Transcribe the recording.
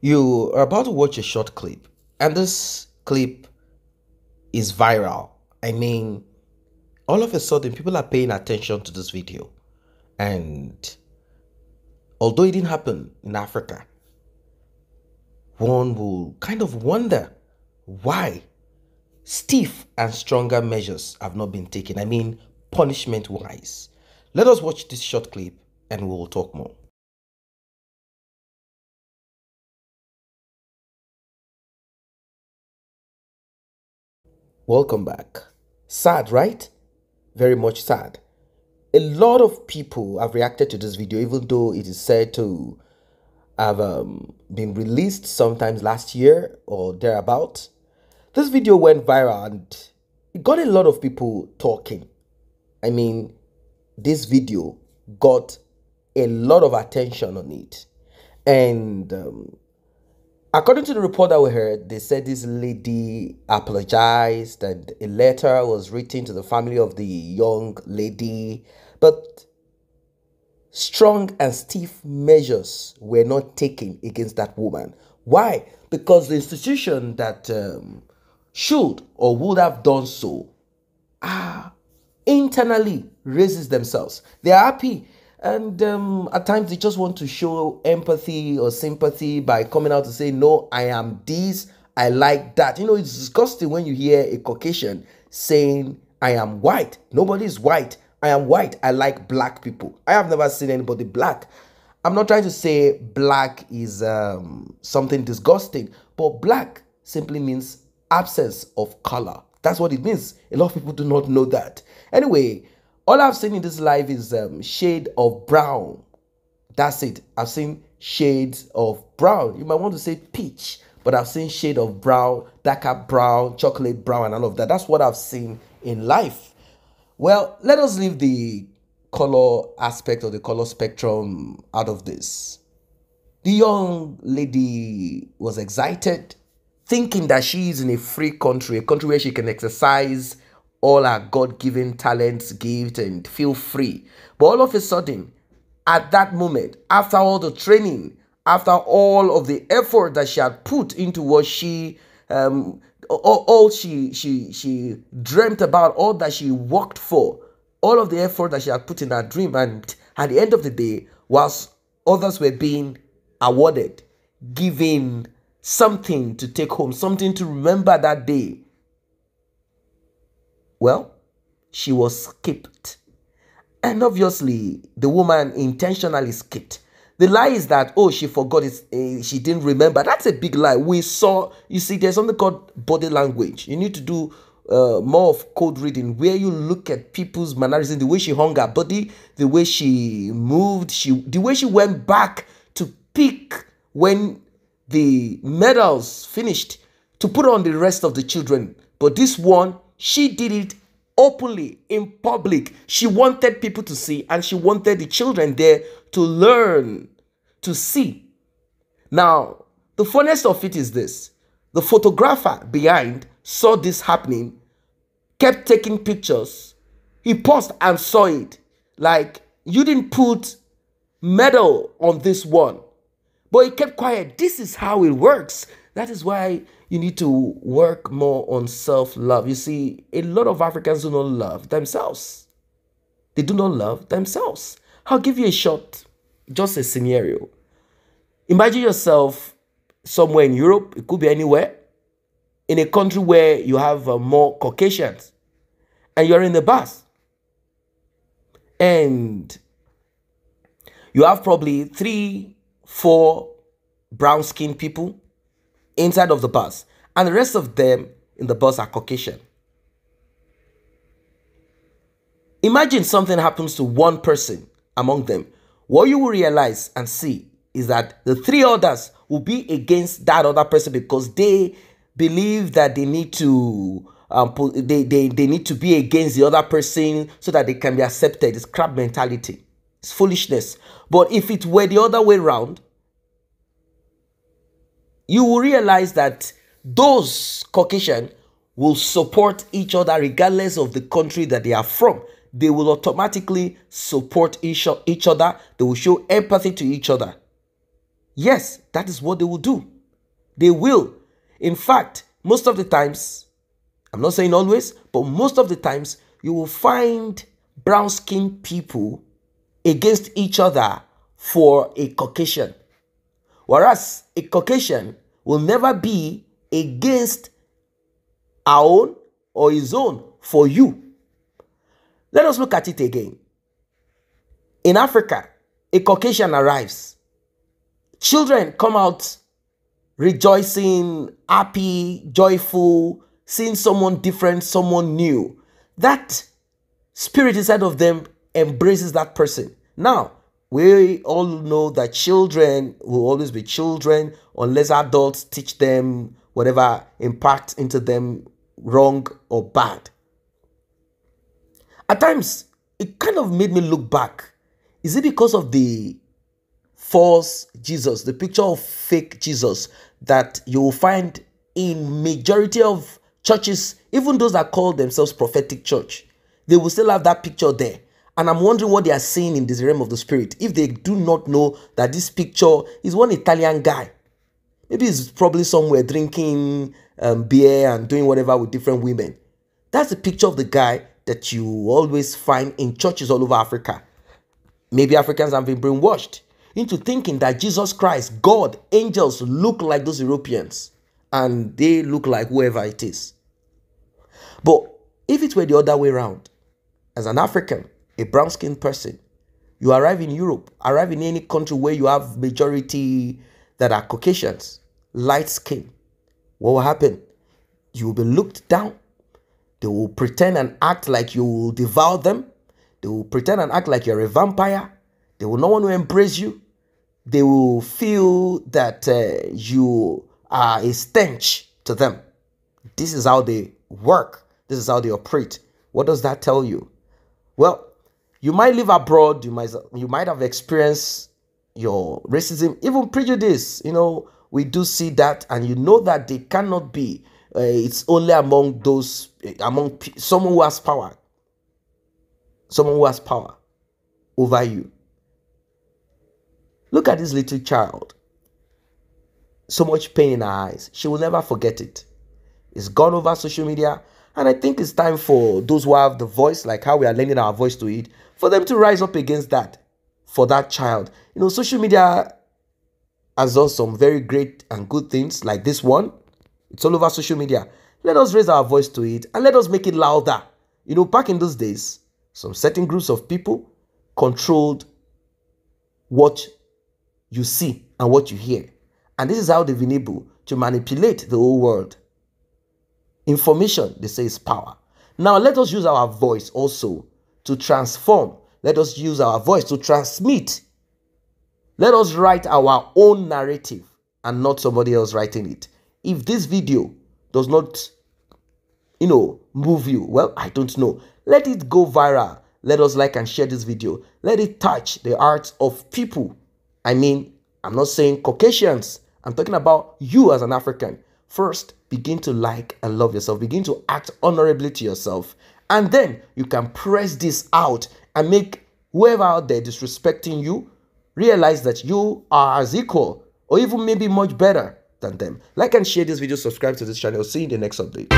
You are about to watch a short clip, and this clip is viral. I mean, all of a sudden, people are paying attention to this video. And although it didn't happen in Africa, one will kind of wonder why stiff and stronger measures have not been taken. I mean, punishment wise. Let us watch this short clip and we will talk more. Welcome back. Sad, right? Very much sad. A lot of people have reacted to this video, even though it is said to have um, been released sometimes last year or thereabout. This video went viral and it got a lot of people talking. I mean, this video got a lot of attention on it. And um, According to the report that we heard, they said this lady apologized and a letter was written to the family of the young lady, but strong and stiff measures were not taken against that woman. Why? Because the institution that um, should or would have done so ah, internally raises themselves. They are happy and um, at times they just want to show empathy or sympathy by coming out to say, No, I am this, I like that. You know, it's disgusting when you hear a Caucasian saying, I am white. Nobody is white. I am white. I like black people. I have never seen anybody black. I'm not trying to say black is um, something disgusting, but black simply means absence of color. That's what it means. A lot of people do not know that. Anyway, all I've seen in this life is um, shade of brown. That's it. I've seen shades of brown. You might want to say peach, but I've seen shade of brown, darker brown, chocolate brown, and all of that. That's what I've seen in life. Well, let us leave the color aspect or the color spectrum out of this. The young lady was excited, thinking that she is in a free country, a country where she can exercise all our God given talents, gifts, and feel free. But all of a sudden, at that moment, after all the training, after all of the effort that she had put into what she um, all, all she she she dreamt about, all that she worked for, all of the effort that she had put in her dream, and at the end of the day, whilst others were being awarded, given something to take home, something to remember that day, well, she was skipped. And obviously, the woman intentionally skipped. The lie is that, oh, she forgot it, uh, she didn't remember. That's a big lie. We saw, you see, there's something called body language. You need to do uh, more of code reading where you look at people's mannerism, the way she hung her body, the way she moved, she the way she went back to pick when the medals finished to put on the rest of the children. But this one, she did it openly in public. She wanted people to see, and she wanted the children there to learn, to see. Now, the funniest of it is this the photographer behind saw this happening, kept taking pictures. He paused and saw it. Like, you didn't put medal on this one. But he kept quiet. This is how it works. That is why you need to work more on self love. You see, a lot of Africans do not love themselves, they do not love themselves. I'll give you a shot, just a scenario. Imagine yourself somewhere in Europe, it could be anywhere, in a country where you have uh, more Caucasians, and you're in the bus. And you have probably three, four brown skinned people inside of the bus, and the rest of them in the bus are Caucasian. Imagine something happens to one person among them. What you will realize and see is that the three others will be against that other person because they believe that they need to um, they, they, they need to be against the other person so that they can be accepted. It's crab mentality. It's foolishness. But if it were the other way around, you will realize that those Caucasian will support each other regardless of the country that they are from. They will automatically support each, each other. They will show empathy to each other. Yes, that is what they will do. They will. In fact, most of the times, I'm not saying always, but most of the times, you will find brown skinned people against each other for a Caucasian. Whereas a Caucasian will never be against our own or his own for you. Let us look at it again. In Africa, a Caucasian arrives. Children come out rejoicing, happy, joyful, seeing someone different, someone new. That spirit inside of them embraces that person. Now, we all know that children will always be children unless adults teach them whatever impact into them wrong or bad. At times, it kind of made me look back. Is it because of the false Jesus, the picture of fake Jesus that you will find in majority of churches, even those that call themselves prophetic church, they will still have that picture there. And I'm wondering what they are seeing in this realm of the spirit. If they do not know that this picture is one Italian guy, maybe he's probably somewhere drinking um, beer and doing whatever with different women. That's the picture of the guy that you always find in churches all over Africa. Maybe Africans have been brainwashed into thinking that Jesus Christ, God, angels look like those Europeans and they look like whoever it is. But if it were the other way around, as an African, a brown skinned person, you arrive in Europe, arrive in any country where you have majority that are Caucasians, light skin, what will happen? You will be looked down. They will pretend and act like you will devour them. They will pretend and act like you're a vampire. They will not want to embrace you. They will feel that uh, you are a stench to them. This is how they work. This is how they operate. What does that tell you? Well, you might live abroad. You might you might have experienced your racism, even prejudice. You know, we do see that, and you know that they cannot be. Uh, it's only among those among someone who has power, someone who has power over you. Look at this little child. So much pain in her eyes. She will never forget it. It's gone over social media. And I think it's time for those who have the voice, like how we are lending our voice to it, for them to rise up against that for that child. You know, social media has done some very great and good things like this one. It's all over social media. Let us raise our voice to it and let us make it louder. You know, back in those days, some certain groups of people controlled what you see and what you hear. And this is how they've been able to manipulate the whole world. Information, they say, is power. Now, let us use our voice also to transform. Let us use our voice to transmit. Let us write our own narrative and not somebody else writing it. If this video does not, you know, move you, well, I don't know. Let it go viral. Let us like and share this video. Let it touch the hearts of people I mean, I'm not saying Caucasians. I'm talking about you as an African. First, begin to like and love yourself. Begin to act honorably to yourself. And then you can press this out and make whoever out there disrespecting you realize that you are as equal or even maybe much better than them. Like and share this video, subscribe to this channel. See you in the next update.